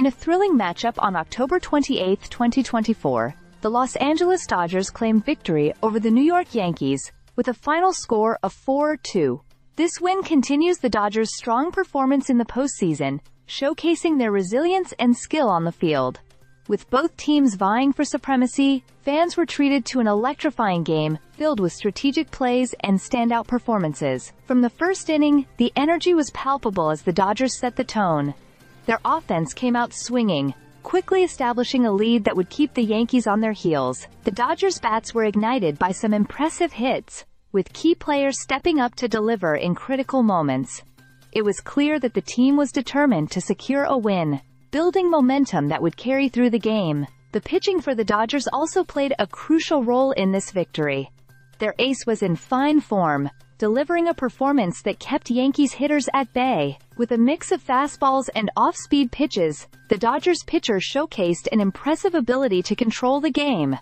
In a thrilling matchup on October 28, 2024, the Los Angeles Dodgers claimed victory over the New York Yankees with a final score of 4-2. This win continues the Dodgers' strong performance in the postseason, showcasing their resilience and skill on the field. With both teams vying for supremacy, fans were treated to an electrifying game filled with strategic plays and standout performances. From the first inning, the energy was palpable as the Dodgers set the tone, their offense came out swinging, quickly establishing a lead that would keep the Yankees on their heels. The Dodgers' bats were ignited by some impressive hits, with key players stepping up to deliver in critical moments. It was clear that the team was determined to secure a win, building momentum that would carry through the game. The pitching for the Dodgers also played a crucial role in this victory. Their ace was in fine form, delivering a performance that kept Yankees hitters at bay. With a mix of fastballs and off-speed pitches, the Dodgers pitcher showcased an impressive ability to control the game.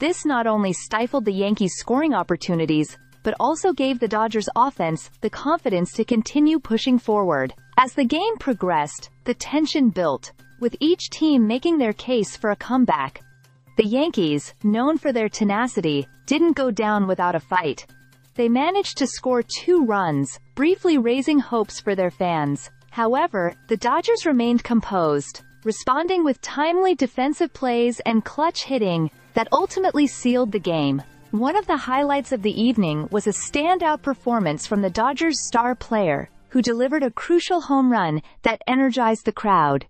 This not only stifled the Yankees' scoring opportunities, but also gave the Dodgers offense the confidence to continue pushing forward. As the game progressed, the tension built, with each team making their case for a comeback. The Yankees, known for their tenacity, didn't go down without a fight. They managed to score two runs, briefly raising hopes for their fans. However, the Dodgers remained composed, responding with timely defensive plays and clutch hitting that ultimately sealed the game. One of the highlights of the evening was a standout performance from the Dodgers' star player, who delivered a crucial home run that energized the crowd.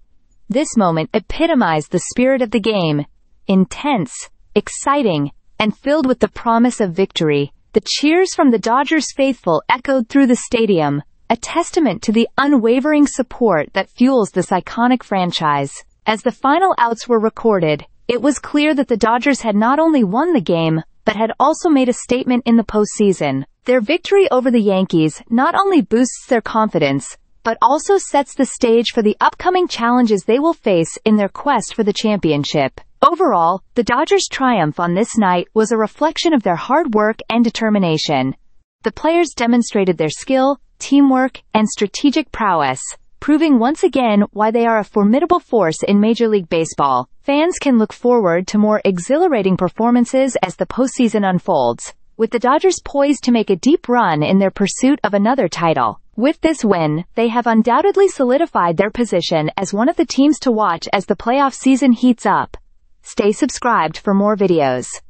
This moment epitomized the spirit of the game, intense, exciting, and filled with the promise of victory. The cheers from the Dodgers faithful echoed through the stadium, a testament to the unwavering support that fuels this iconic franchise. As the final outs were recorded, it was clear that the Dodgers had not only won the game, but had also made a statement in the postseason. Their victory over the Yankees not only boosts their confidence, but also sets the stage for the upcoming challenges they will face in their quest for the championship. Overall, the Dodgers' triumph on this night was a reflection of their hard work and determination. The players demonstrated their skill, teamwork, and strategic prowess, proving once again why they are a formidable force in Major League Baseball. Fans can look forward to more exhilarating performances as the postseason unfolds, with the Dodgers poised to make a deep run in their pursuit of another title. With this win, they have undoubtedly solidified their position as one of the teams to watch as the playoff season heats up. Stay subscribed for more videos.